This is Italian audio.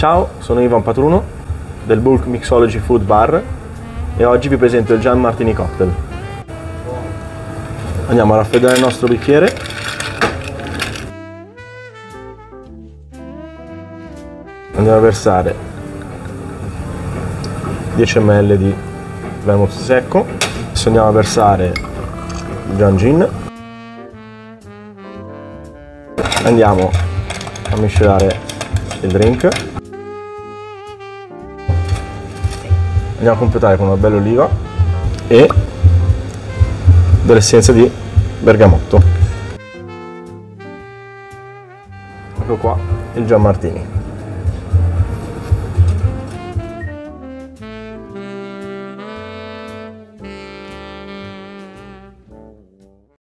Ciao, sono Ivan Patruno del Bulk Mixology Food Bar e oggi vi presento il Gian Martini Cocktail. Andiamo a raffreddare il nostro bicchiere. Andiamo a versare 10 ml di vermouth secco. Adesso andiamo a versare il Gian Gin. Andiamo a miscelare il drink. Andiamo a completare con una bella oliva e dell'essenza di bergamotto. Ecco qua il Gian Martini.